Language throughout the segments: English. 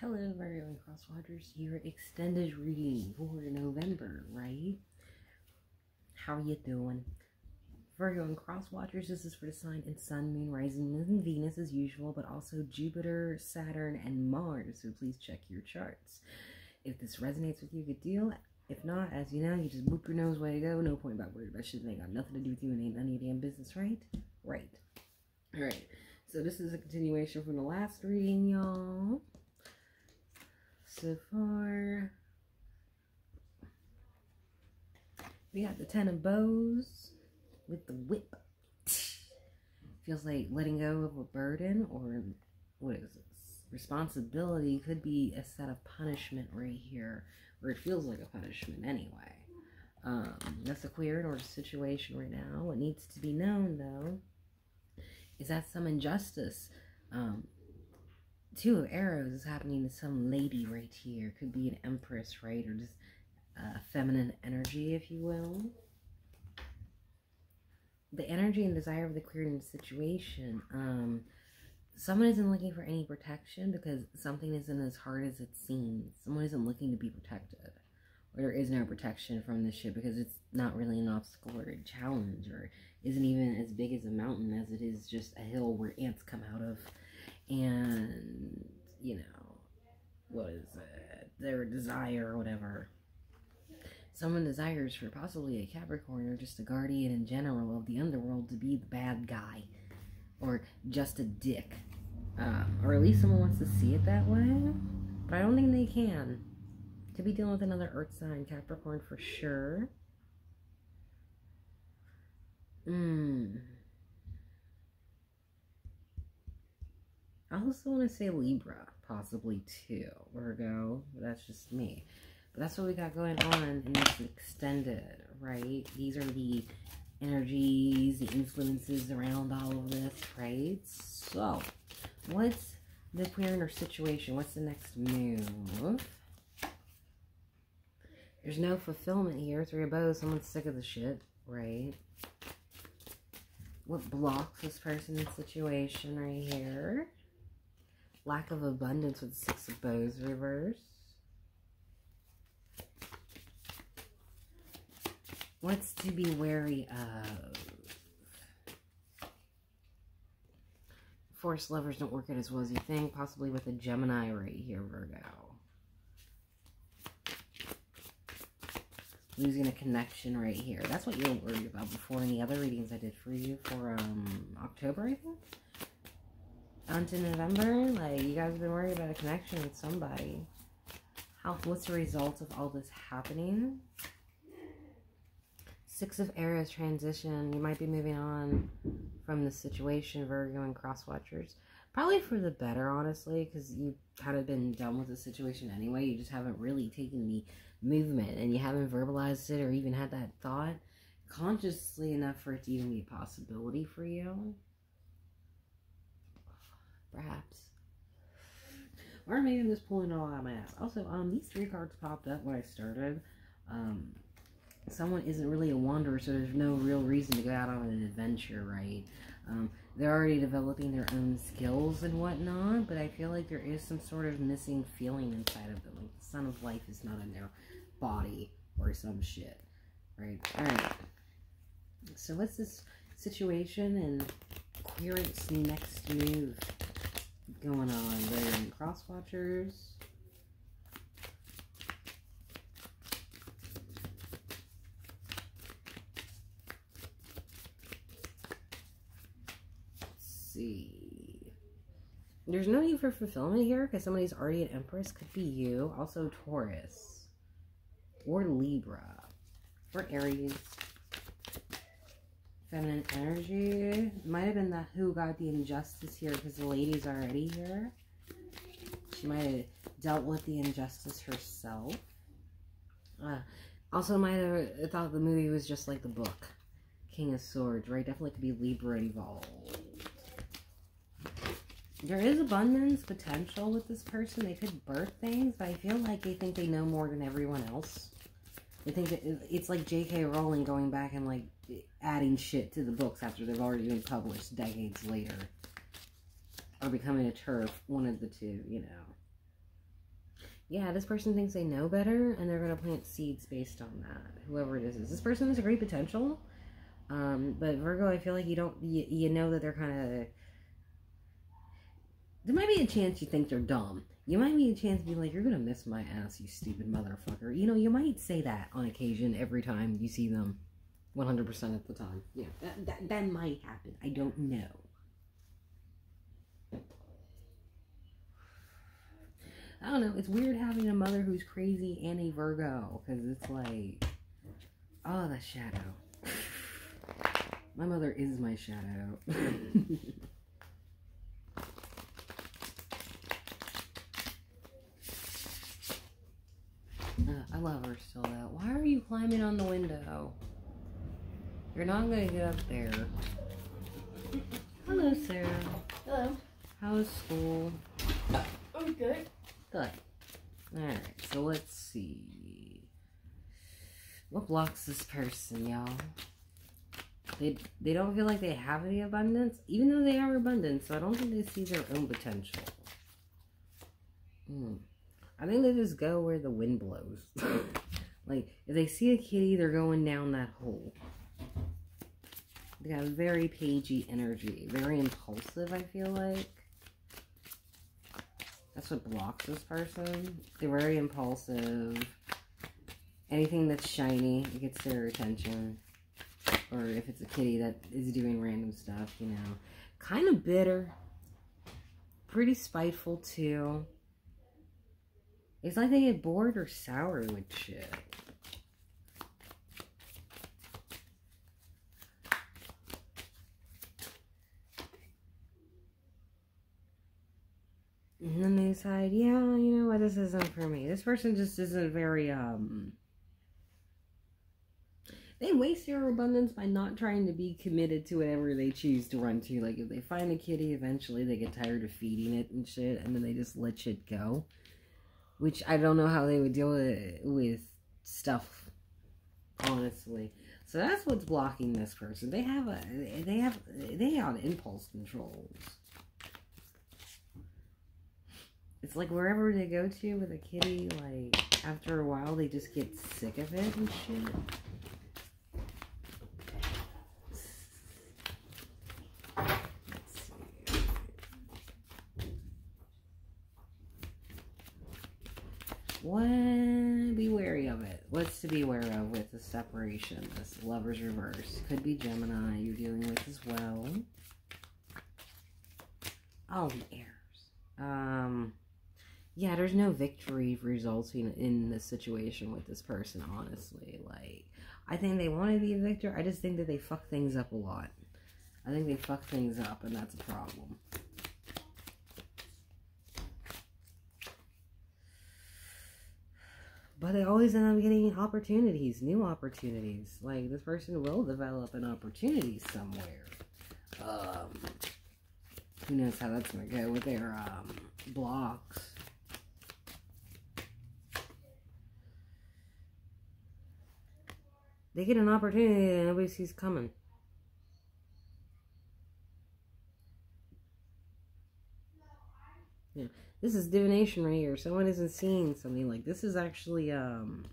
Hello, Virgo and Crosswatchers. Your extended reading for November, right? How are you doing? Virgo and Crosswatchers, this is for the sign and Sun, Moon, Rising, and Venus as usual, but also Jupiter, Saturn, and Mars, so please check your charts. If this resonates with you, good deal. If not, as you know, you just boop your nose, way to go. No point about worrying about shit ain't got nothing to do with you and ain't none of your damn business, right? Right. Alright, so this is a continuation from the last reading, y'all so far. We got the Ten of Bows with the whip. Feels like letting go of a burden or what is this? Responsibility could be a set of punishment right here, or it feels like a punishment anyway. Um, that's a queer or situation right now. What needs to be known though is that some injustice um, Two of Arrows is happening to some lady right here. Could be an empress, right? Or just uh, feminine energy, if you will. The energy and desire of the queer situation. Um, someone isn't looking for any protection because something isn't as hard as it seems. Someone isn't looking to be protected. Or there is no protection from this shit because it's not really an obstacle or a challenge or isn't even as big as a mountain as it is just a hill where ants come out of and what is it their desire or whatever. Someone desires for possibly a capricorn or just a guardian in general of the underworld to be the bad guy or just a dick. Um, or at least someone wants to see it that way. But i don't think they can. To be dealing with another earth sign capricorn for sure. Hmm. I also want to say Libra, possibly two Virgo, that's just me. But that's what we got going on in this extended, right? These are the energies, the influences around all of this, right? So, what's the queer inner situation? What's the next move? There's no fulfillment here. Three of bows. Someone's sick of the shit, right? What blocks this person's situation right here? Lack of abundance with Six of Bows reverse. What's to be wary of? Force lovers don't work out as well as you think. Possibly with a Gemini right here, Virgo. Losing a connection right here. That's what you were worried about before the other readings I did for you for um, October, I think onto November. Like, you guys have been worried about a connection with somebody. How, what's the result of all this happening? Six of Arrows transition. You might be moving on from the situation, Virgo and cross watchers. Probably for the better, honestly, because you kind of been done with the situation anyway. You just haven't really taken the movement and you haven't verbalized it or even had that thought consciously enough for it to even be a possibility for you perhaps. Or maybe I'm just pulling all out of my ass. Also, um, these three cards popped up when I started. Um, someone isn't really a wanderer, so there's no real reason to go out on an adventure, right? Um, they're already developing their own skills and whatnot, but I feel like there is some sort of missing feeling inside of them. Like the sun of life is not in their body or some shit, right? All right. So what's this situation and Queerance next move? going on there in Crosswatchers. see. There's no need for fulfillment here because somebody's already an Empress. Could be you. Also Taurus. Or Libra. Or Aries feminine energy. Might have been the who got the injustice here because the lady's already here. She might have dealt with the injustice herself. Uh, also might have thought the movie was just like the book. King of Swords, right? Definitely could be Libra involved. There is abundance potential with this person. They could birth things, but I feel like they think they know more than everyone else. They think it's like J.K. Rowling going back and like adding shit to the books after they've already been published decades later. Or becoming a TERF, one of the two, you know. yeah, this person thinks they know better and they're going to plant seeds based on that. Whoever it is. is. This person has a great potential. Um, but Virgo, I feel like you don't, you, you know that they're kind of, there might be a chance you think they're dumb. You might be a chance to be like, you're to miss my ass, you stupid motherfucker. You know, you might say that on occasion every time you see them 100% of the time. Yeah, that, that, that might happen. I don't know. I don't know. It's weird having a mother who's crazy and a Virgo because it's like, oh, the shadow. my mother is my shadow. uh, I love her still though. Why are you climbing on the window? You're not gonna get up there. Hello, Sarah. Hello. How's school? I'm good. Good. Alright, so let's see. What blocks this person, y'all? They, they don't feel like they have any abundance, even though they are abundant, so I don't think they see their own potential. Hmm. I think they just go where the wind blows. like, if they see a kitty, they're going down that hole. They got very pagey energy. Very impulsive, I feel like. That's what blocks this person. They're very impulsive. Anything that's shiny, it gets their attention. Or if it's a kitty that is doing random stuff, you know. Kind of bitter. Pretty spiteful, too. It's like they get bored or sour with shit. And then they decide, yeah, you know what, this isn't for me. This person just isn't very, um... They waste their abundance by not trying to be committed to whatever they choose to run to. Like, if they find a kitty, eventually they get tired of feeding it and shit, and then they just let shit go. Which I don't know how they would deal with, with stuff, honestly. So that's what's blocking this person. They have a, they have, they have impulse controls. It's like wherever they go to with a kitty, like, after a while, they just get sick of it and shit. What? Be wary of it. What's to be aware of with the separation? This lover's reverse. Could be Gemini you're dealing with as well. Oh, the errors. Um, yeah, there's no victory resulting in this situation with this person, honestly. Like, I think they want to be a victor. I just think that they fuck things up a lot. I think they fuck things up, and that's a problem. But they always end up getting opportunities, new opportunities. Like, this person will develop an opportunity somewhere. Um, who knows how that's to go with their um, blocks. They get an opportunity that nobody sees coming. Yeah. This is divination right here. Someone isn't seeing something like this is actually um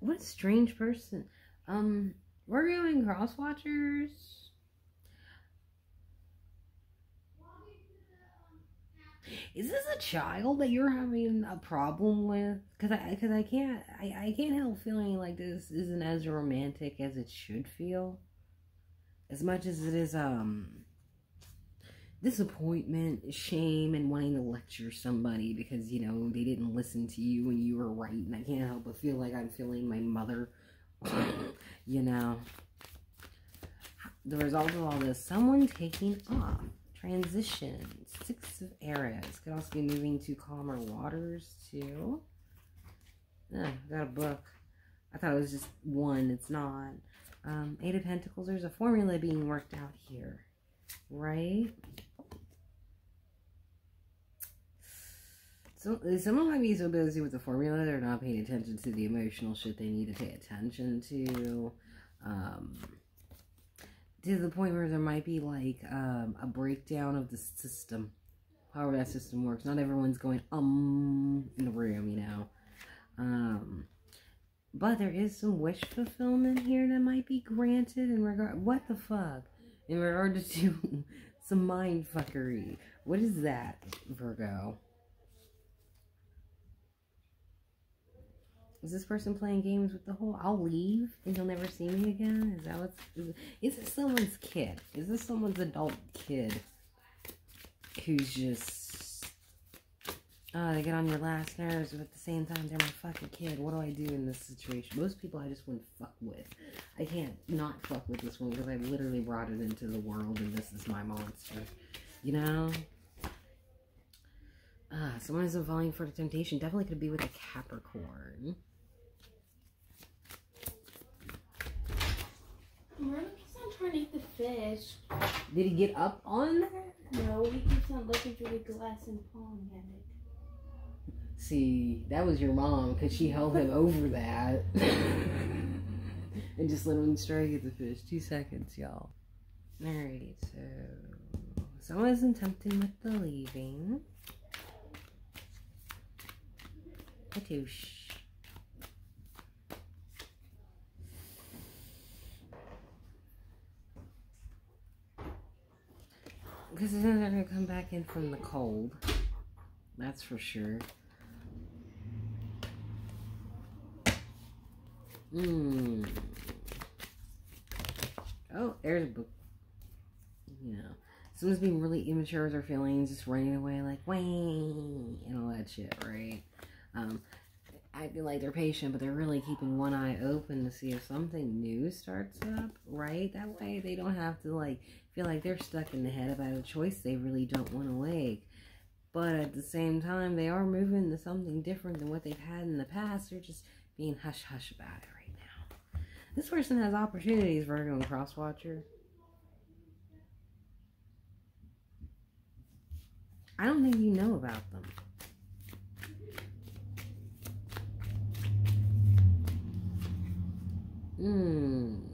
what a strange person. Um we're going cross watchers. Is this a child that you're having a problem with? Cause I, cause I can't, I, I can't help feeling like this isn't as romantic as it should feel. As much as it is, um, disappointment, shame, and wanting to lecture somebody because, you know, they didn't listen to you when you were right. And I can't help but feel like I'm feeling my mother, you know. The result of all this, someone taking off. Transition. Six of arrows. Could also be moving to calmer waters, too. Got a book. I thought it was just one. It's not. Um, Eight of Pentacles. There's a formula being worked out here. Right? So, someone might be so busy with the formula, they're not paying attention to the emotional shit they need to pay attention to. Um, to the point where there might be like um, a breakdown of the system however that system works. Not everyone's going um in the room, you know. Um, but there is some wish fulfillment here that might be granted in regard. What the fuck? In regard to some mind fuckery. What is that, Virgo? Is this person playing games with the whole I'll leave and you'll never see me again? Is that what's is, is this someone's kid? Is this someone's adult kid who's just oh they get on your last nerves but at the same time they're my fucking kid. What do I do in this situation? Most people I just wouldn't fuck with. I can't not fuck with this one because I literally brought it into the world and this is my monster. You know? Ah, someone isn't falling for the temptation. Definitely could be with a Capricorn. Keeps on trying to eat the fish. Did he get up on there? No, he keeps on looking through the glass and pawing at it. See, that was your mom because she held him over that. and just let him strike at the fish. Two seconds, y'all. Alrighty, so someone isn't tempting with the leaving. Patoosh. Because they're not going to come back in from the cold. That's for sure. Hmm. Oh, there's a book. You know, someone's being really immature with their feelings, just running away like, wang, and all that shit, right? Um, I feel like they're patient, but they're really keeping one eye open to see if something new starts up, right? That way they don't have to, like, feel like they're stuck in the head about a choice they really don't want to make. But at the same time, they are moving to something different than what they've had in the past. They're just being hush hush about it right now. This person has opportunities, Virgo and Crosswatcher. I don't think you know about them. Hmm.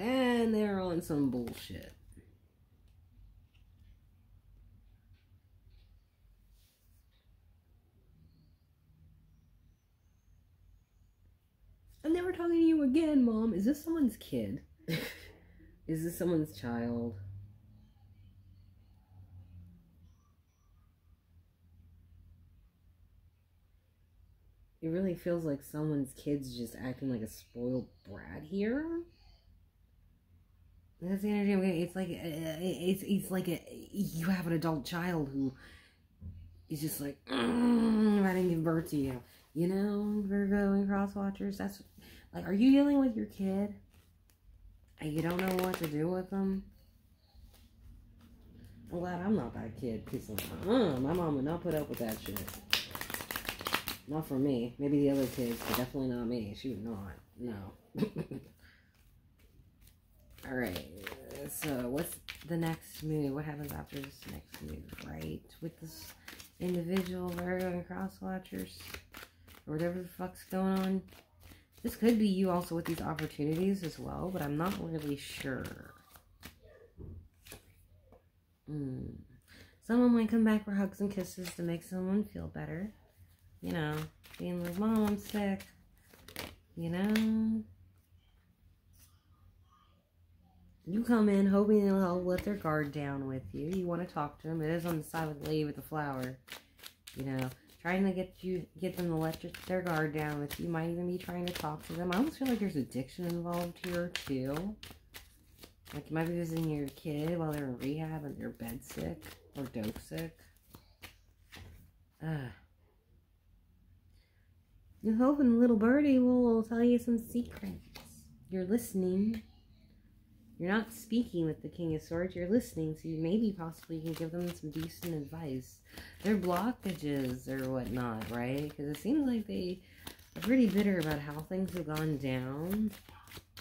And they're on some bullshit. I'm never talking to you again, Mom. Is this someone's kid? Is this someone's child? It really feels like someone's kid's just acting like a spoiled brat here. That's the energy I'm getting. It's like uh, it's it's like a you have an adult child who is just like mm, didn't give birth to you. You know, Virgo and cross watchers. That's like, are you dealing with your kid and you don't know what to do with them? I'm glad I'm not that kid because uh, my mom would not put up with that shit. Not for me. Maybe the other kids, but definitely not me. She would not. No. Alright. So, what's the next move? What happens after this next move, right? With this individual Virgo and Crosswatchers? Or whatever the fuck's going on. This could be you also with these opportunities as well, but I'm not really sure. Hmm. Someone might come back for hugs and kisses to make someone feel better you know, being like, Mom, I'm sick. You know? You come in hoping they'll let their guard down with you. You want to talk to them. It is on the side with the lady with the flower. You know, trying to get you get them to let their guard down with you. You might even be trying to talk to them. I almost feel like there's addiction involved here too. Like you might be visiting your kid while they're in rehab and they're bed sick or dope sick. Ugh. You're hoping little birdie will tell you some secrets. You're listening. You're not speaking with the King of Swords. You're listening, so you maybe possibly can give them some decent advice. Their blockages or whatnot, right? Because it seems like they are pretty bitter about how things have gone down.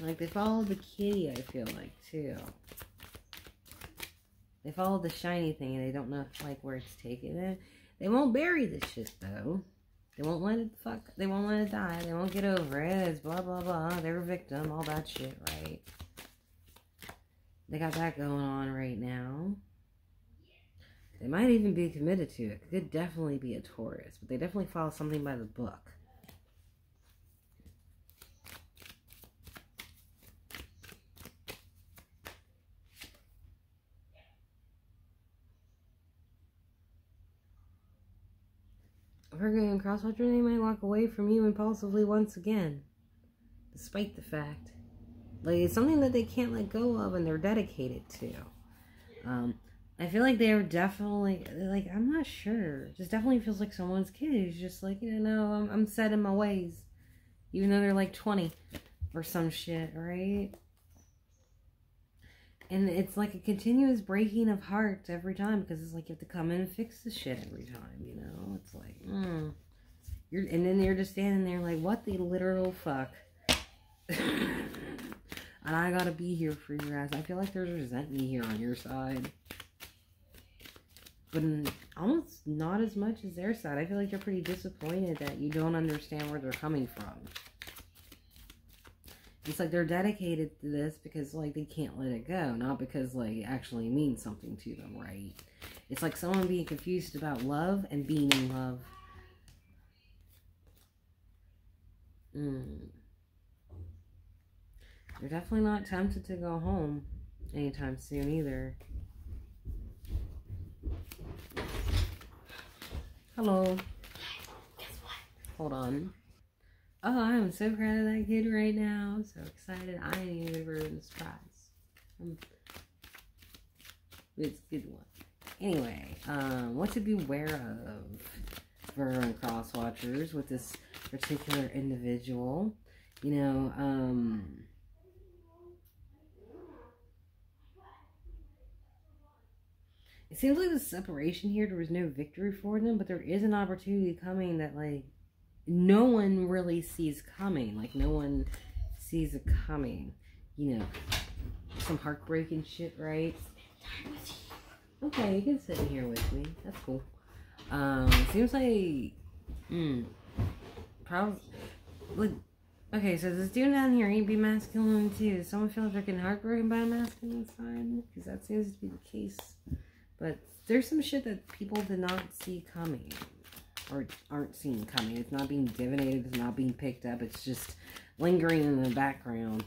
Like, they followed the kitty, I feel like, too. They followed the shiny thing, and they don't know, like, where it's taking it. Eh, they won't bury this shit, though. They won't let it fuck. They won't let it die. They won't get over it. It's blah blah blah. They're a victim. All that shit, right? They got that going on right now. They might even be committed to it. Could definitely be a Taurus, but they definitely follow something by the book. Virgo and Crosswatcher, they might walk away from you impulsively once again. Despite the fact. Like, it's something that they can't let go of and they're dedicated to. Um, I feel like they're definitely, like, I'm not sure. Just definitely feels like someone's kid who's just like, you know, I'm, I'm set in my ways. Even though they're like 20 or some shit, right? And it's like a continuous breaking of hearts every time because it's like you have to come in and fix the shit every time, you know? It's like, mm. You're, and then you're just standing there like, what the literal fuck? and I gotta be here for your ass. I feel like there's resentment here on your side. But almost not as much as their side. I feel like they're pretty disappointed that you don't understand where they're coming from. It's like they're dedicated to this because like they can't let it go, not because like it actually means something to them, right? It's like someone being confused about love and being in love. Mm. They're definitely not tempted to go home anytime soon either. Hello. Guess what? Hold on. Oh, I'm so proud of that kid right now. So excited. I ain't even ruined the surprise. Um, it's a good one. Anyway, um, what to beware of for cross watchers with this particular individual. You know, um, it seems like the separation here, there was no victory for them, but there is an opportunity coming that, like, no one really sees coming. Like, no one sees it coming. You know, some heartbreaking shit, right? Okay, you can sit in here with me. That's cool. Um, seems like, hmm, probably, like, okay, so this dude down here ain't be masculine too. Someone feel like they're getting heartbroken by a masculine sign? Because that seems to be the case. But there's some shit that people did not see coming or aren't seeing coming. It's not being divinated, it's not being picked up, it's just lingering in the background.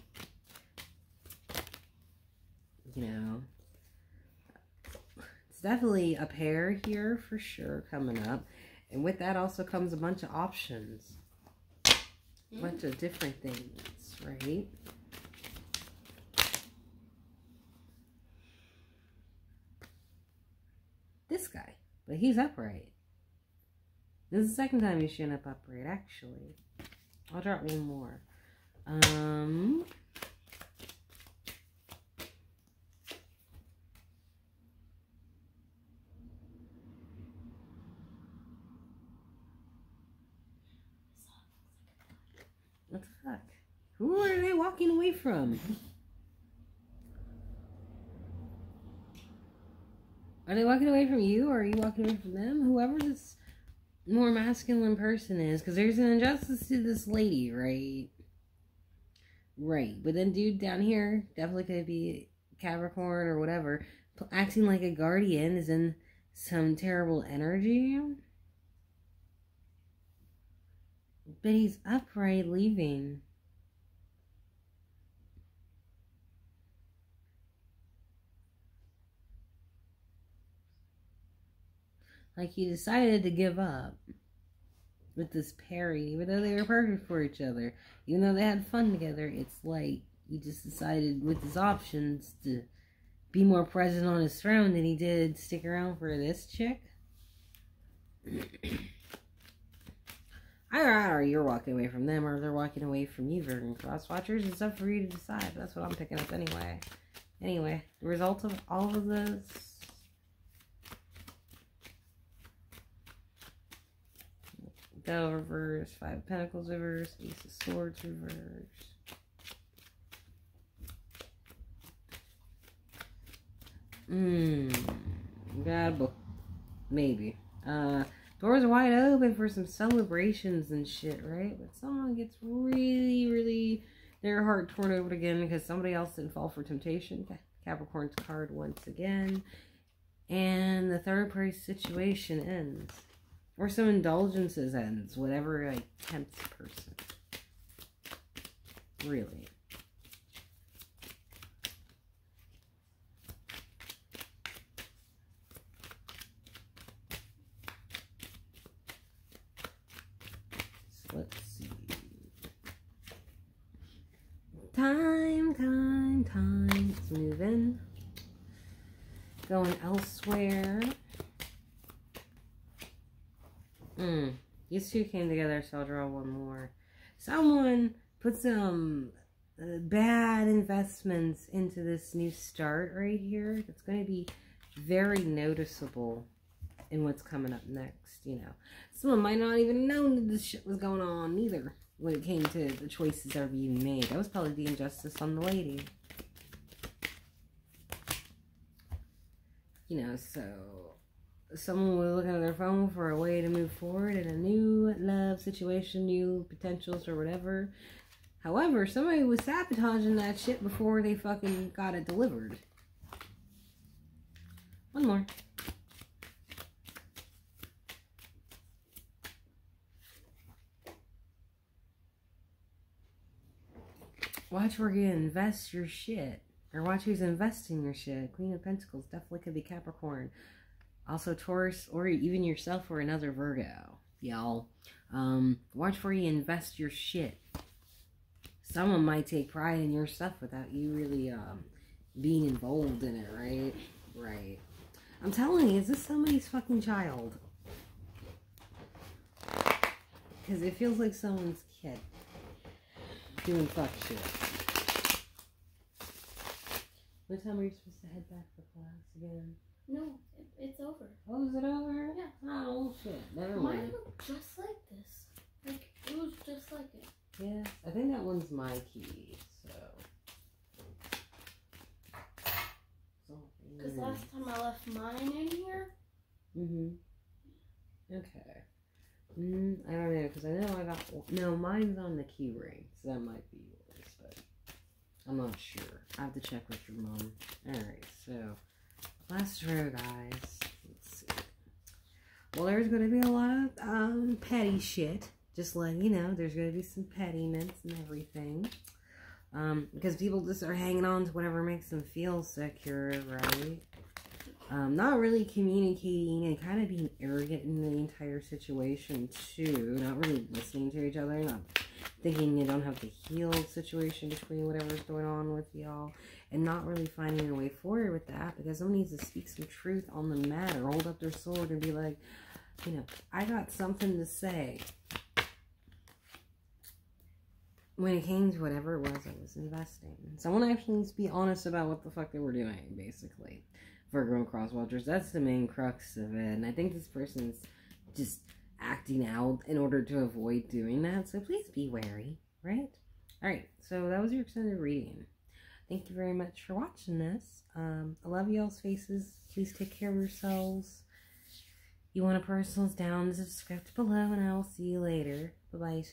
You know, it's definitely a pair here for sure coming up. And with that also comes a bunch of options, a bunch of different things, right? This guy, but he's upright. This is the second time he's shown up upright, actually. I'll drop one more. Um, what the fuck? Who are they walking away from? Are they walking away from you or are you walking away from them? Whoever this more masculine person is, because there's an injustice to this lady, right? Right. But then dude down here definitely could be Capricorn or whatever, acting like a guardian is in some terrible energy. But he's upright leaving. Like he decided to give up with this Perry, even though they were perfect for each other. Even though they had fun together, it's like he just decided with his options to be more present on his throne than he did stick around for this chick. Either you're walking away from them or they're walking away from you, Virgin Cross Watchers. It's up for you to decide. That's what I'm picking up anyway. Anyway, the result of all of this Reverse, Five of Pentacles reverse, Ace of Swords reverse. Mmm. Book. Maybe. Uh, doors wide open for some celebrations and shit, right? But someone gets really, really their heart torn open again because somebody else didn't fall for temptation. Capricorn's card once again. And the third party situation ends. Or some indulgences ends. Whatever like tempts person. Really. Let's see. Time, time, time. It's moving. Going elsewhere. Hmm. These two came together, so I'll draw one more. Someone put some uh, bad investments into this new start right here. It's going to be very noticeable in what's coming up next, you know. Someone might not even know that this shit was going on either when it came to the choices that are being made. That was probably the injustice on the lady. You know, so someone was looking at their phone for a way to move forward in a new love situation, new potentials or whatever. However, somebody was sabotaging that shit before they fucking got it delivered. One more. Watch where you invest your shit. Or watch who's investing your shit. Queen of Pentacles definitely could be Capricorn. Also Taurus or even yourself or another Virgo. Y'all. Um, watch where you invest your shit. Someone might take pride in your stuff without you really um, being involved in it, right? Right. I'm telling you, is this somebody's fucking child? Because it feels like someone's kid doing fuck shit. What time are you supposed to head back for class again? No, it, it's over. Oh, is it over? Yeah. Oh, shit. Never Mine looked just like this. Like, it was just like it. Yeah, I think that one's my key, so. so Because last time I left mine in here, Mm-hmm. Okay. Mm, I don't know, because I know I got... No, mine's on the key ring, so that might be yours, but I'm not sure. I have to check with your mom. Alright, so last row, guys. Let's see. Well, there's going to be a lot of um, petty shit. Just letting you know, there's going to be some pettiness and everything. Um, because people just are hanging on to whatever makes them feel secure, right? um, not really communicating and kind of being arrogant in the entire situation too. Not really listening to each other, not thinking you don't have the healed situation between whatever's going on with y'all, and not really finding a way forward with that because someone needs to speak some truth on the matter, hold up their sword and be like, you know, I got something to say. When it came to whatever it was I was investing, someone actually needs to be honest about what the fuck they were doing, basically. Virgo and Cross Watchers. That's the main crux of it. And I think this person's just acting out in order to avoid doing that. So please be wary, right? Alright, so that was your extended reading. Thank you very much for watching this. Um, I love y'all's faces. Please take care of yourselves. You want a personals down, subscribe below, and I will see you later. Bye-bye.